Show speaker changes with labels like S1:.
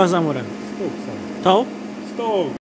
S1: Qual namorado?
S2: Tá
S1: Estou.
S2: Estou.